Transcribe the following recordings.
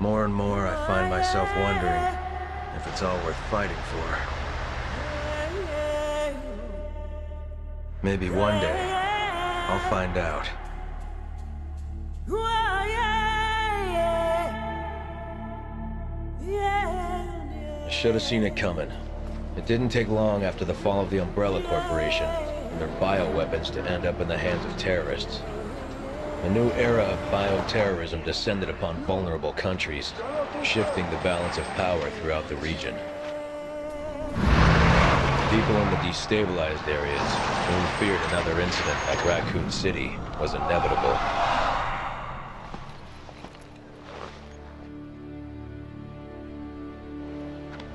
More and more, I find myself wondering if it's all worth fighting for. Maybe one day, I'll find out. I should have seen it coming. It didn't take long after the fall of the Umbrella Corporation and their bioweapons to end up in the hands of terrorists. A new era of bioterrorism descended upon vulnerable countries, shifting the balance of power throughout the region. People in the destabilized areas who feared another incident like Raccoon City was inevitable.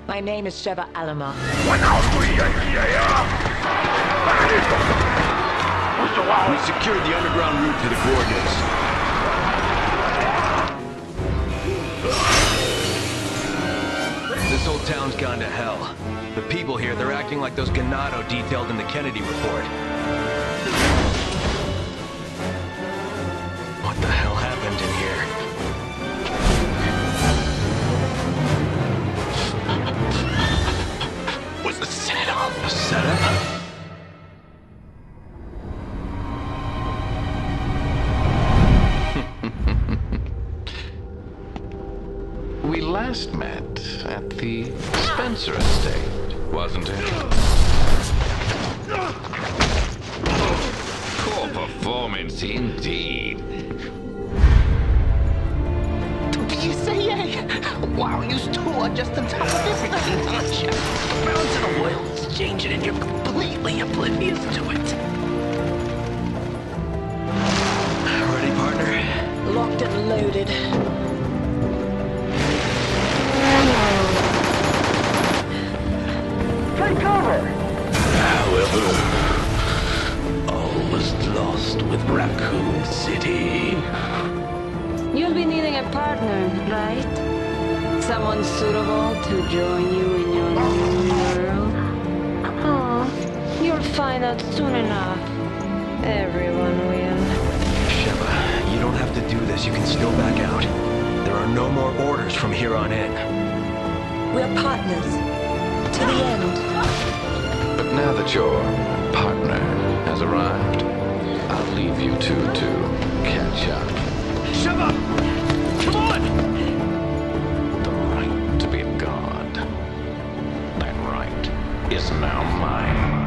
My name is Sheva Alomar. We secured the underground route to the coordinates. This whole town's gone to hell. The people here, they're acting like those Ganado detailed in the Kennedy report. We last met at the Spencer estate, wasn't it? Poor performance indeed. PCA! Wow, you two are just on top of everything, aren't you? The balance of the world is changing and you're completely oblivious to it. Lost with Raccoon City. You'll be needing a partner, right? Someone suitable to join you in your new world? Oh, you'll find out soon enough. Everyone will. Sheva, you don't have to do this. You can still back out. There are no more orders from here on in. We're partners. To the end. But now that your partner has partners, I'll leave you two to catch up. Shove up! Come on! The right to be a god. That right is now mine.